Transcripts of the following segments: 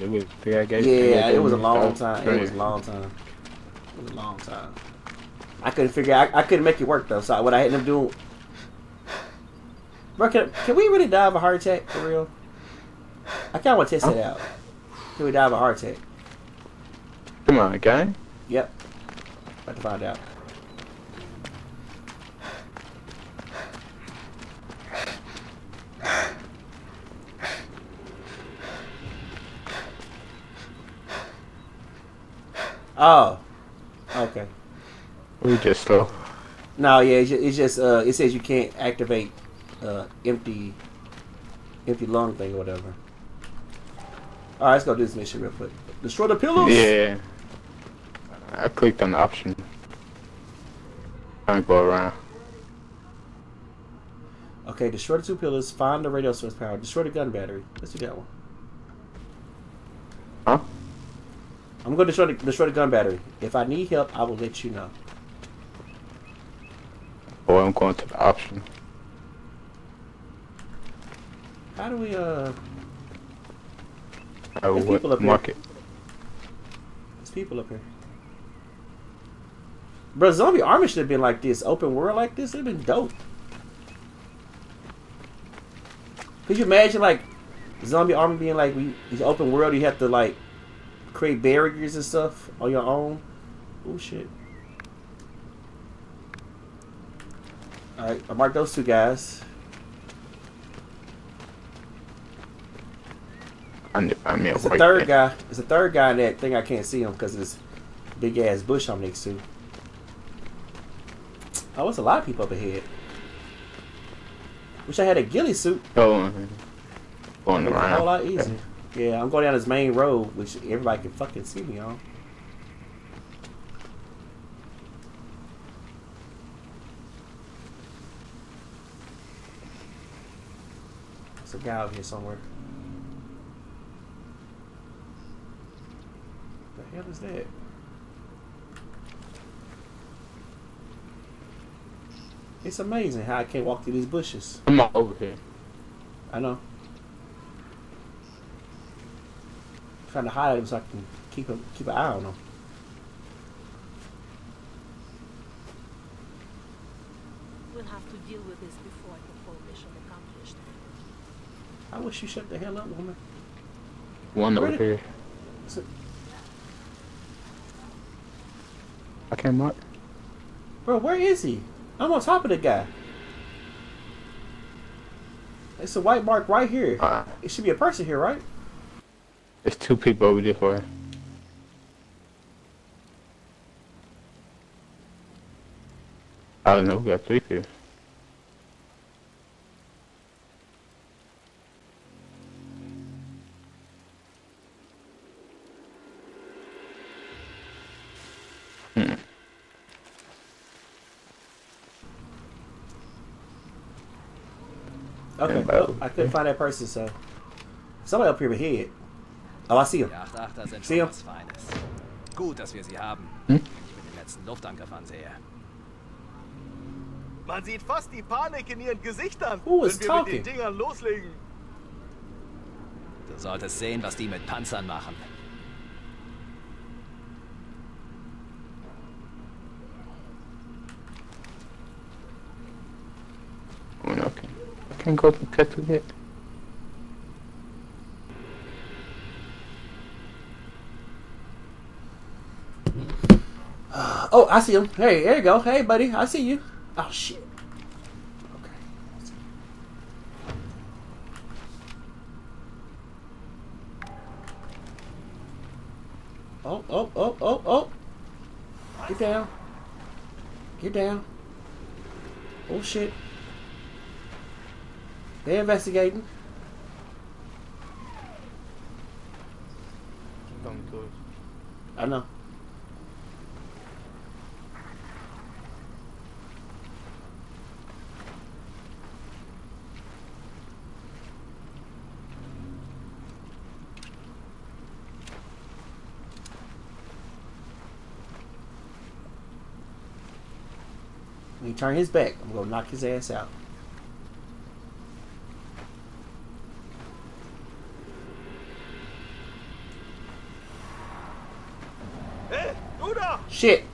It was Yeah, it was a long time. It was a long time. It was a long time. I couldn't figure. I, I couldn't make it work though. So what I ended up doing. Bro, can, can we really die of a heart attack for real? I kind of want to test that out. Can we die of a heart attack? Come on, guy. Yep. About to find out. Oh. Okay. We just slow. No, yeah, it's just, it's just uh, it says you can't activate uh, empty empty lung thing or whatever. All right, let's go do this mission real quick. Destroy the pillows. Yeah. I clicked on the option. To go around. Okay, destroy the two pillars. Find the radio source power. Destroy the gun battery. Let's do that one. Huh? I'm going to destroy the, destroy the gun battery. If I need help, I will let you know. Or I'm going to the option. How do we uh? I There's people up here. mark it. There's people up here. Bro, zombie army should have been like this. Open world like this. It'd been dope. Could you imagine like zombie army being like we these open world? You have to like create barriers and stuff on your own. Oh shit. All right, I marked those two guys. I need, I mean, It's a right third guy. It's a third guy in that thing. I can't see him because of this big ass bush I'm next to. Oh, it's a lot of people up ahead. Wish I had a ghillie suit. Oh, going it a whole lot easier. Yeah, I'm going down this main road, which everybody can fucking see me on. There's a guy out here somewhere. The hell is that? It's amazing how I can't walk through these bushes. Come on over here. I know. Trying to hide him so I can keep him, keep an eye on him. We'll have to deal with this before the whole mission accomplished. I wish you shut the hell up, woman. One over Where did- here. Is it- I can't mark. Bro, where is he? I'm on top of the guy. It's a white mark right here. Uh, It should be a person here, right? There's two people over this way. I don't know. We got three people. Hmm. Okay. I couldn't find that person, so somebody up here ahead. Oh, I see him. Die 8-8er sind See schon ya. was Feines. Gut, dass wir sie haben. Hm? Wenn ich mir den letzten Luftangriff ansehe. Man sieht fast die Panik in ihren Gesichtern, is wenn wir talking? mit den Dingern loslegen. Du solltest sehen, was die mit Panzern machen. Oh, okay. I can't go protect it yet. I see him. Hey, there you go. Hey, buddy, I see you. Oh shit. Okay. Oh, oh, oh, oh, oh. Get down. Get down. Oh shit. They're investigating. I know. turn his back. I'm going to knock his ass out. Hey, Shit.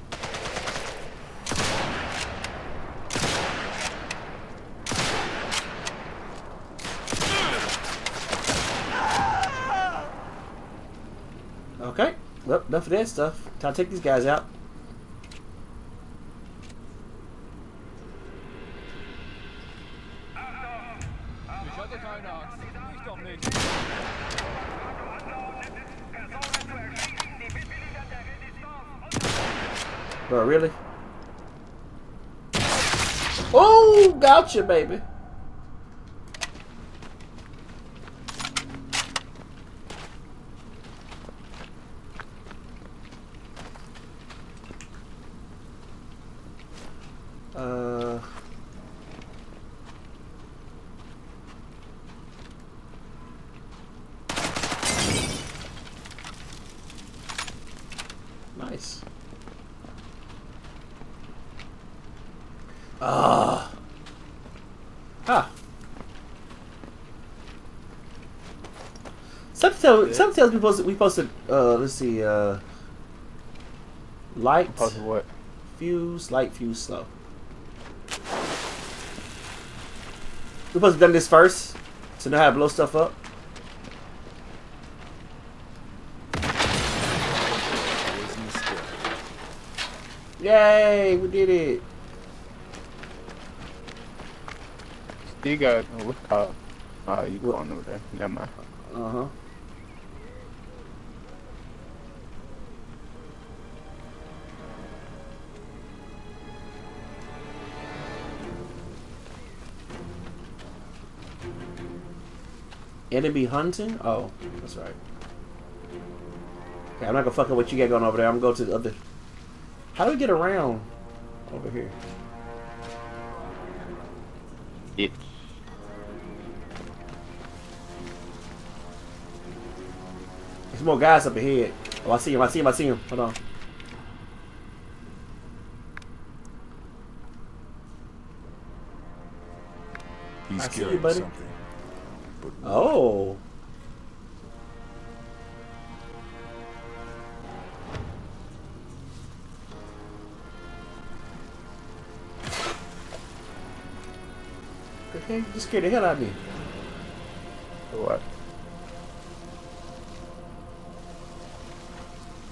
Okay. Well, enough of that stuff. Time to take these guys out. Really? Oh, gotcha, baby. Uh. Nice. Ah. Ah. Something tell, something tells me supposed to, we supposed to uh let's see uh light to what? fuse light fuse slow. We supposed to have done this first to know how to blow stuff up. Yay, we did it. Still got what's called? Oh, you What? going over there? Never mind. Uh huh. Enemy hunting? Oh, that's right. Okay, I'm not gonna fuck up what you got going over there. I'm gonna go to the other. How do we get around over here? It. There's more guys up ahead. Oh, I see him. I see him. I see him. Hold on. He's I see you, carrying buddy. something. But? Oh. Okay, you scared the hell out of me. What?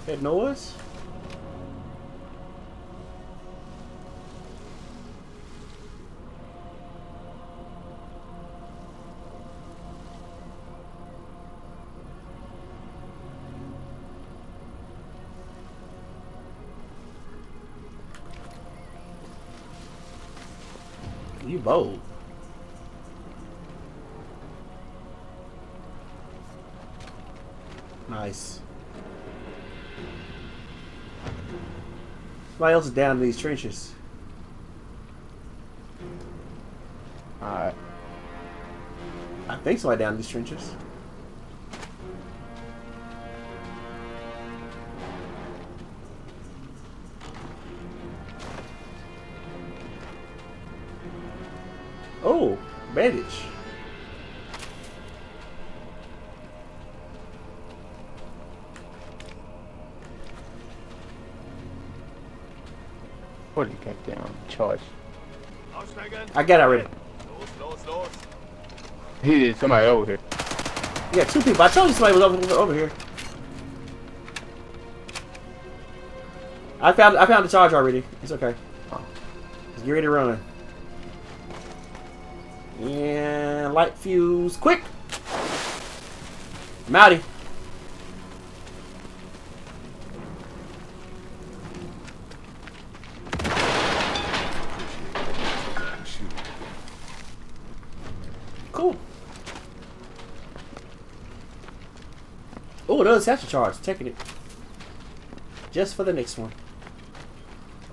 That noise? You bold. Nice. Somebody else is down in these trenches. Alright. I think somebody down in these trenches. Oh, bandage. What you got down? Charge. I got it already. He did somebody over here. Yeah, two people. I told you somebody was over, over, over here. I found I found the charge already. It's okay. Just get ready to run. And light fuse, quick! Mouty. Shoot. Cool. Oh, another satchel charge. Taking it. Just for the next one.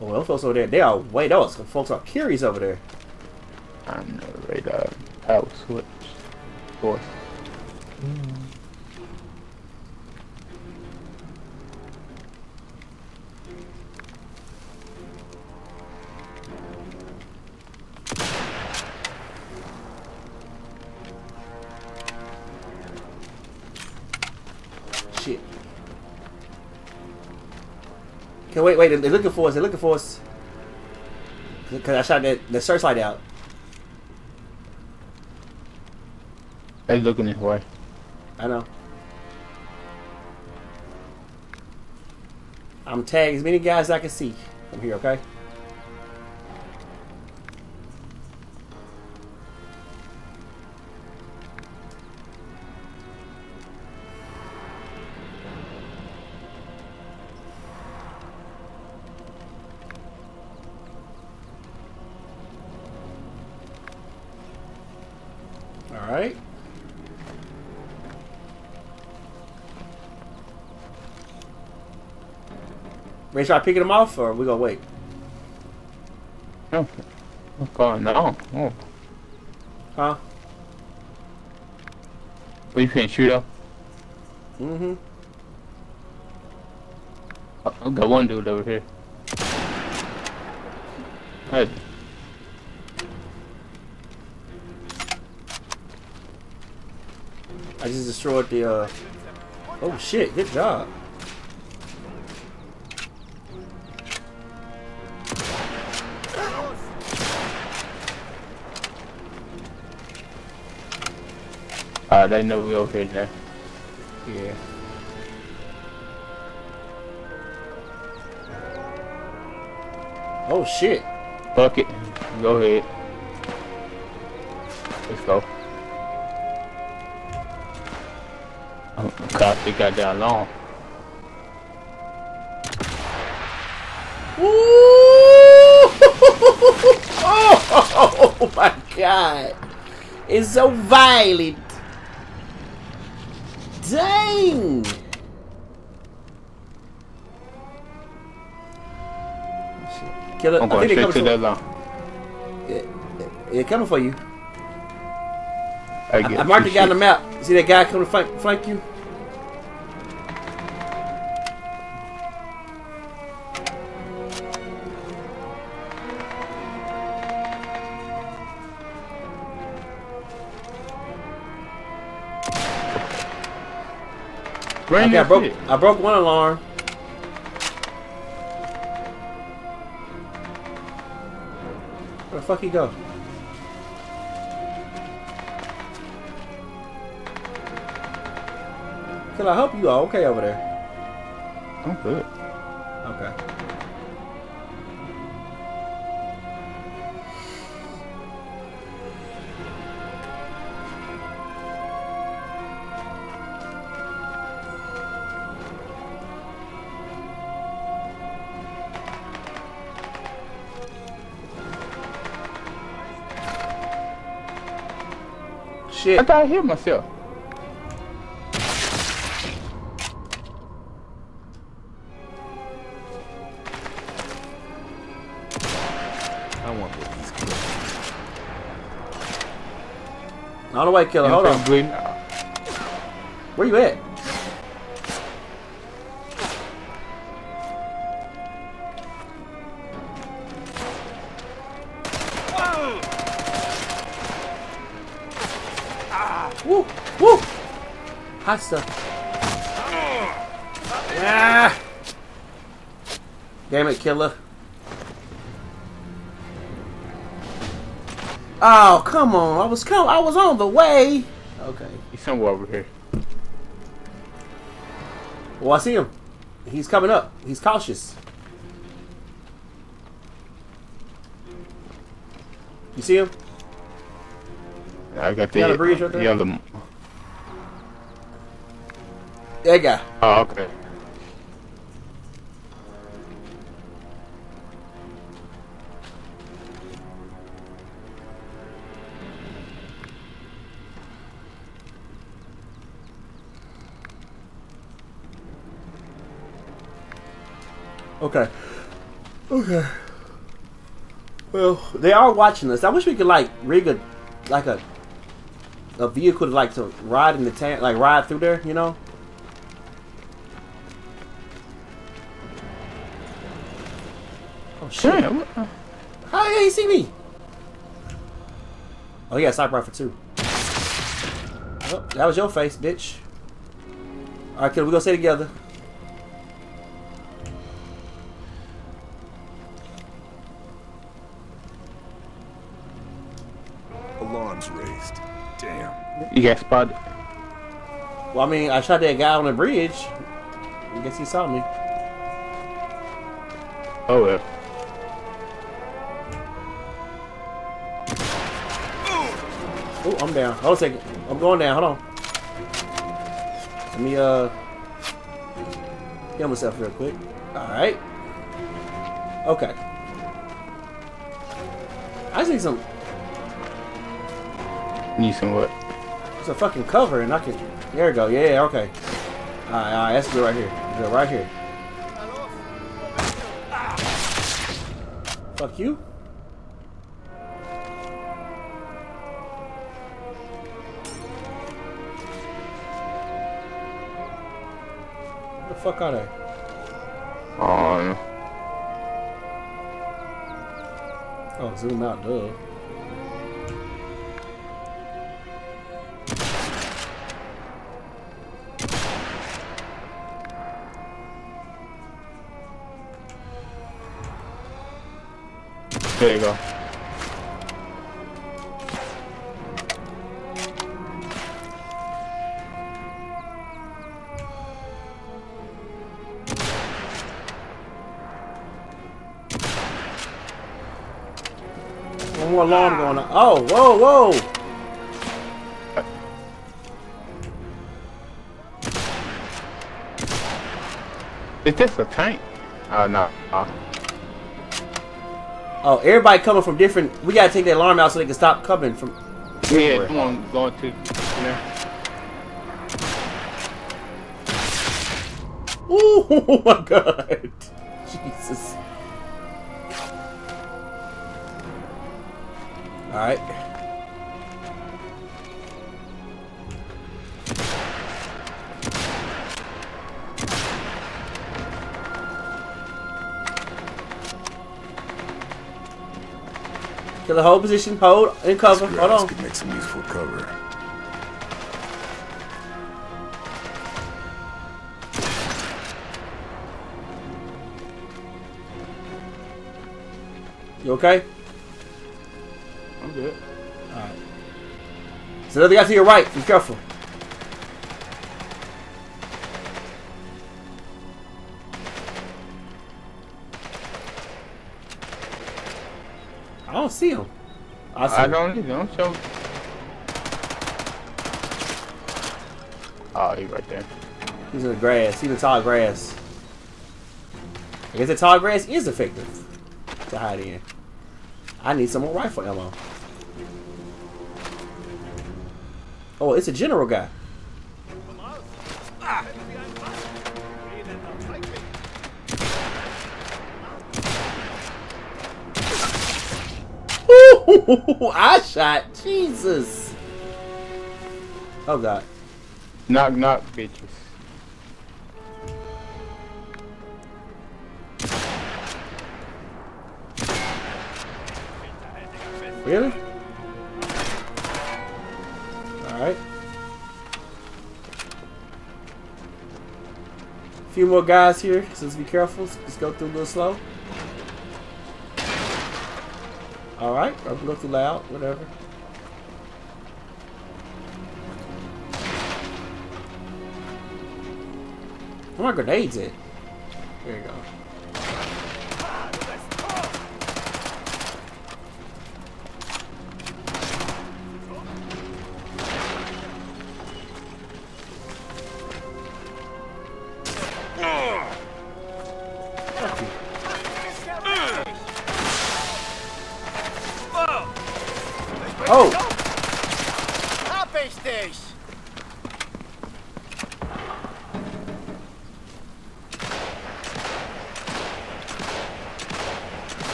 Oh, those folks over there, they are way those folks are curious over there. I'm the radar power switch. Force. Okay, wait, wait. They're looking for us. They're looking for us. Because I shot that, the searchlight out. They're looking this way. I know. I'm tagging as many guys as I can see from here, okay? Ready to try picking them off, or we gonna wait? No. What's going on? Oh. Huh? What you finna shoot up? Mm-hmm. Oh, I got one dude over here. Hey, I just destroyed the. uh... Oh shit! Good job. They know we over here now. Yeah. Oh shit! Fuck it. Go ahead. Let's go. Oh, God, they got down long. Oh my god! It's so violent! Dang! Killer, I'm I going think straight to that for, long. yeah, yeah, coming for you. I, I, I marked the guy on the map. See that guy coming to flank, flank you? Bring Okay, I broke. I broke one alarm. Where the fuck he go? Can I hope you are okay over there. I'm good. I Shit. thought I hit myself. I want what he's killing. On the way, killer. Hold on. bleeding? Where you at? Hot stuff. Ah! Damn it, killer. Oh, come on. I was come I was on the way. Okay. He's somewhere over here. Well, I see him. He's coming up. He's cautious. You see him? I got the got a breeze right there? yellow. That Oh, okay. Okay. Okay. Well, they are watching us. I wish we could like rig a like a a vehicle to like to ride in the tank, like ride through there. You know. Oh, shit. Damn. How did he see me? Oh, yeah, sniper rifle too. Oh, that was your face, bitch. Alright, kid, we gonna stay together. Alarm's raised. Damn. You bud. Well, I mean, I shot that guy on the bridge. I guess he saw me. Oh, yeah. I'm down. Hold on a second. I'm going down. Hold on. Let me, uh... Heal myself real quick. Alright. Okay. I just need some, Need some what? It's a fucking cover and I can... There we go. Yeah, okay. Alright, alright. That's good right here. Good right here. Fuck you. Fuck are they? Um, Oh, zoom out, duh. there you go. Alarm going on. Oh, whoa, whoa! Is this a tank? Oh no. Uh, Oh, everybody coming from different. We gotta take the alarm out so they can stop coming from. yeah, come on, going to. You know. Ooh, oh my god. Alright. Kill the whole position, hold, and cover. Hold on. could make some useful cover. You okay? I'm good. So the other guy to your right. Be careful. I don't see him. I see I him. don't either. Don't show. Oh, he right there. He's in the grass. He's in the tall grass. I guess the tall grass is effective to hide in. I need some more rifle ammo. Oh, it's a general guy. Ooh, I shot. Jesus. Oh god. Knock, knock, bitches. Really? A few more guys here, so let's be careful. Let's go through a little slow. Alright, I'm gonna go too loud, whatever. Where my grenades at? There you go.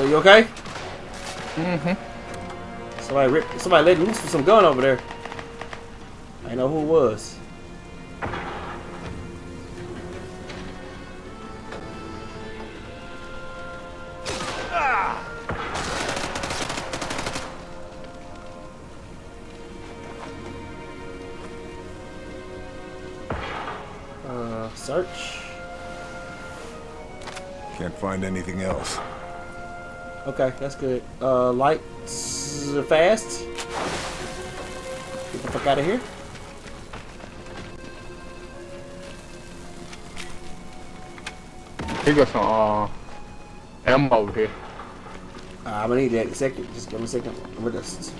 So you okay? Mm-hmm. Somebody rip, somebody let loose with some gun over there. I know who it was. Uh, search. Can't find anything else. Okay, that's good. Uh, lights fast. Get the fuck out of here. He got some uh ammo over here. Uh, I'm gonna need that in a second. Just give me a second. I'm gonna just.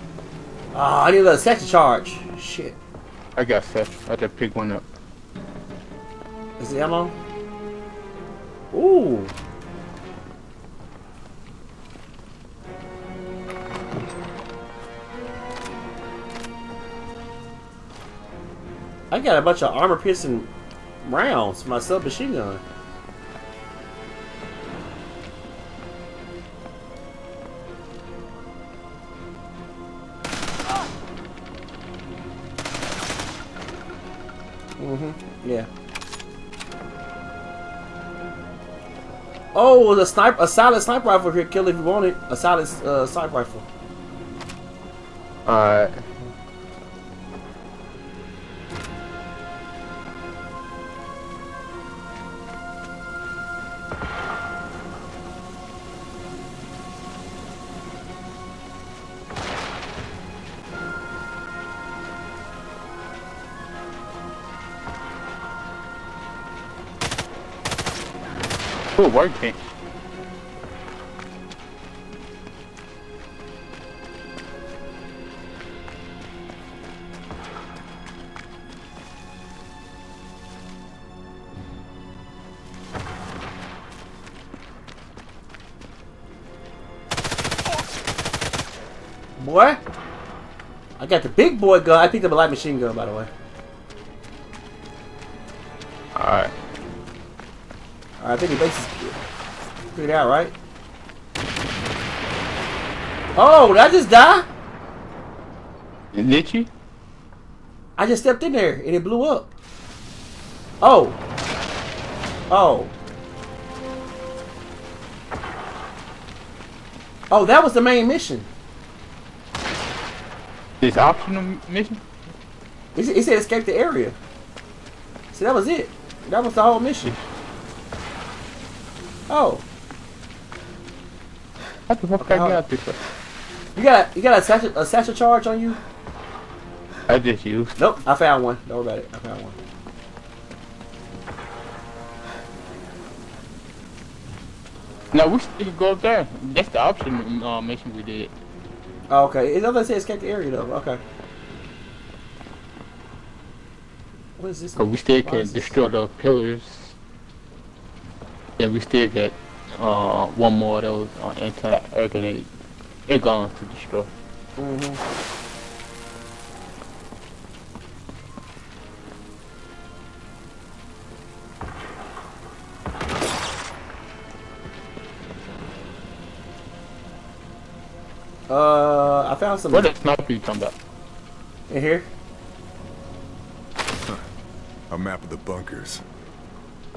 Ah, I need another second charge. Shit. I got set. I just pick one up. Is the ammo? Ooh. I got a bunch of armor piercing rounds for my submachine gun. Mm-hmm. Yeah. Oh, the sniper, a silent sniper rifle here, kill if you want it. A silent uh, sniper rifle. Alright. Oh, working. Boy, I got the big boy gun. I picked up a light machine gun, by the way. Think the base is figured out, right? Oh, did I just die? Did you? I just stepped in there and it blew up. Oh. Oh. Oh, that was the main mission. This optional mission? He said, he said escape the area. So that was it. That was the whole mission. Oh, How the fuck I how- got this? way? you got you got a satchel, a satchel charge on you? I just used. Nope, I found one. Don't worry about it. I found one. No, we still go up there. That's the option uh, mission we did. Oh, okay. It doesn't say escape the area though. Okay. What is this? Cause we still can destroy the pillars. Yeah, we still got uh, one more of those uh, anti-air grenade air guns to destroy. Mhm. Uh, I found some What the sniper you talking about? in here. A map of the bunkers.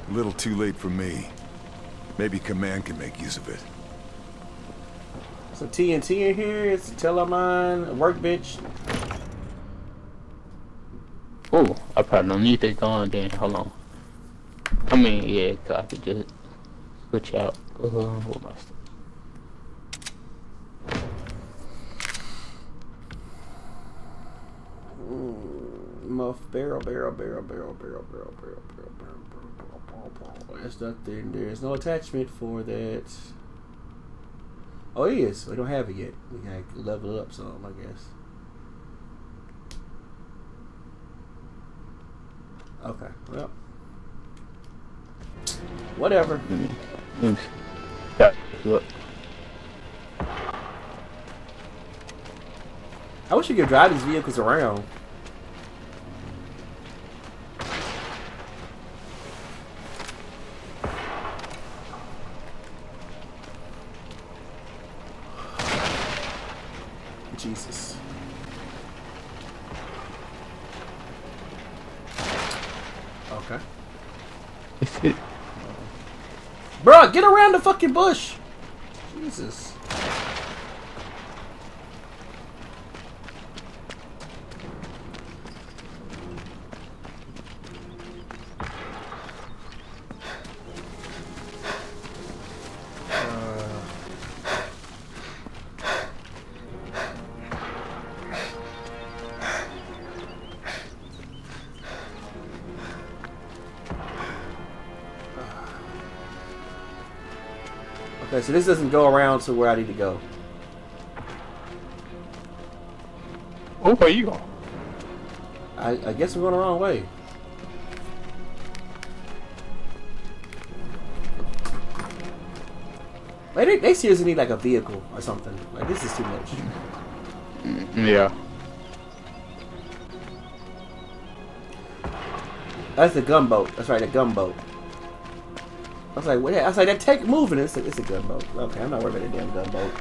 A little too late for me. Maybe Command can make use of it. Some TNT in here. It's a telemine, a workbench. Oh, I probably don't need that gun then. Hold on. I mean, yeah, 'cause I could just switch out. Uh, what am I st- Muff barrel, barrel, barrel, barrel, barrel, barrel, barrel, Oh, There's nothing. There's no attachment for that. Oh, is. We don't have it yet. We gotta level it up some, I guess. Okay. Well. Whatever. look. I wish you could drive these vehicles around. Jesus. Okay. Bruh, get around the fucking bush. Jesus. So this doesn't go around to where I need to go. Oh, where you going? I, I guess we're going the wrong way. Like they, they seriously need like a vehicle or something. Like this is too much. Mm, yeah. That's the gunboat. That's right, the gunboat. I was like, what? I was like, that tank moving. It's a, it's a gunboat. Okay, I'm not worried about that damn gunboat.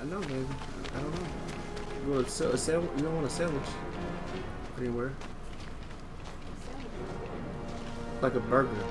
I know, baby. I don't know. You want to sell? You don't want a sandwich anywhere. Like a burger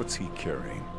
What's he carrying?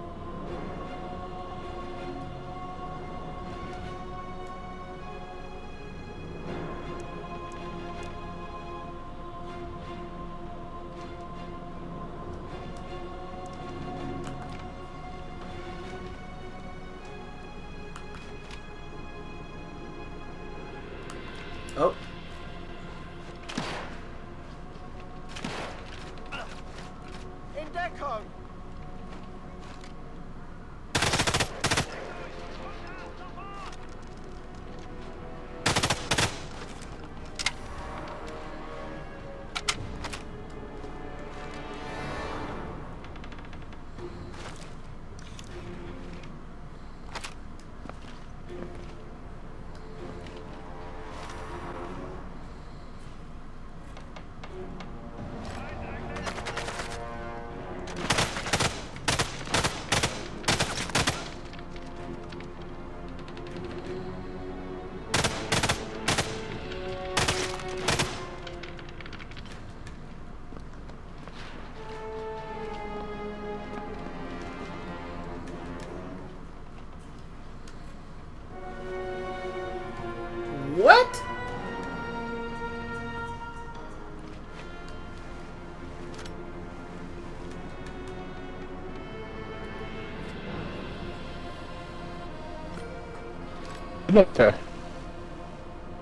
Look there.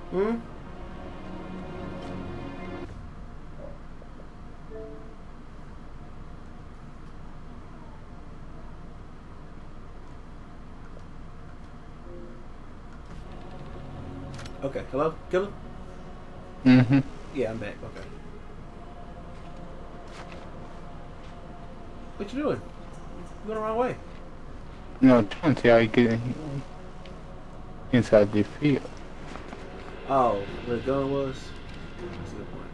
Hmm? Okay, hello? Killer? Mm-hmm. Yeah, I'm back. Okay. What you doing? You going the wrong way. No, trying to see how you get in, inside the field. Oh, where the gun was? That's a good point.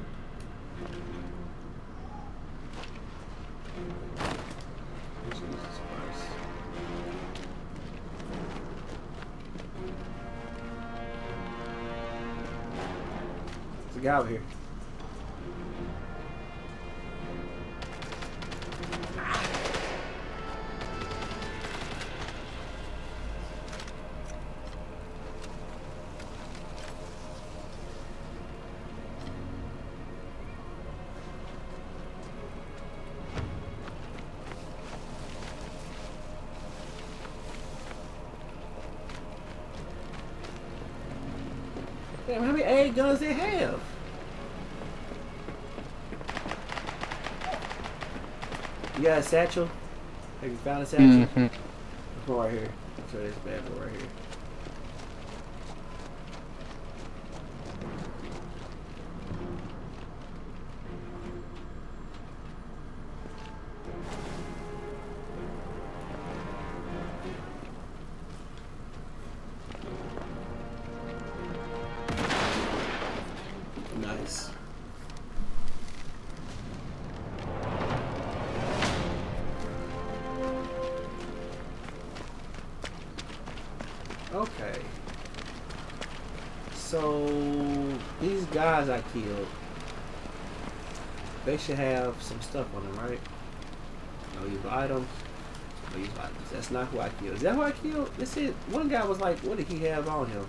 Jesus Christ. There's a guy over here. Damn, how many AA guns they have? You got a satchel? Have you found a satchel? Mm-hmm. There's one right here. There's a bad one right here. Killed, they should have some stuff on them, right? No use items. No use items. That's not who I killed. Is that who I killed? This is one guy was like, what did he have on him?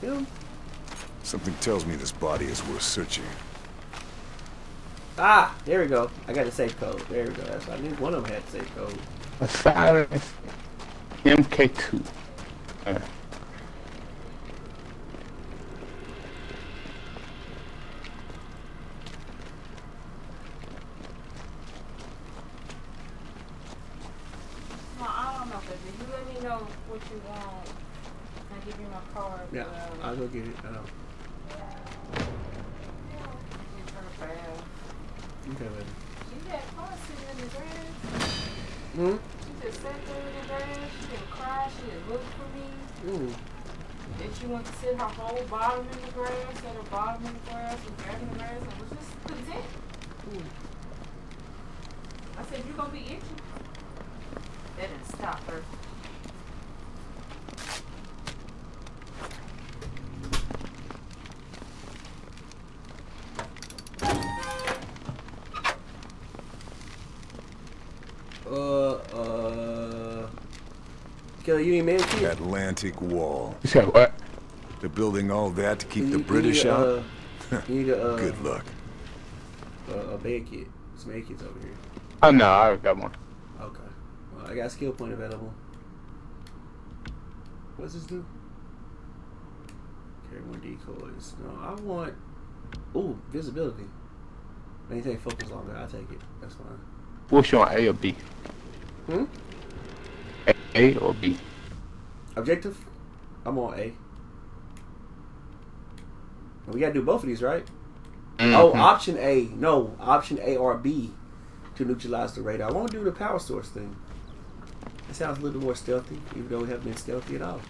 Him? Something tells me this body is worth searching. Ah, there we go. I got the safe code. There we go. That's I knew one of them had safe code. A silence MK2. Uh, No, I don't know, but if you let me know what you I'll give you my card. Yeah, uh, I'll go get it. I know. you turn fast. Okay, baby. She had fun sitting in the grass. Hmm. She just sat there in the grass. She didn't cry. She didn't look for me. Mm. Then she went to sit her whole bottom in the grass, at her bottom in the grass, and grabbing the grass, and was just content. Mm. I said, you gonna be itchy? That didn't stop her. Killer, you ain't? Atlantic Wall. you said what? They're building all that to keep You- the British need a, out? Uh, you need a, uh, Good luck. a, a bed kit. Some med kits over here. Oh no, I've got one. Okay. Well, I got a skill point available. What's this do? Carry more decoys. No, I want. Ooh, visibility. Maintain focus longer. I'll take it. That's fine. What's you on A or B? Hmm? A, or B? Objective? I'm on A. We gotta do both of these, right? Oh, Mhm. option A. No, option A or B to neutralize the radar. I won't do the power source thing. It sounds a little more stealthy, even though we haven't been stealthy at all.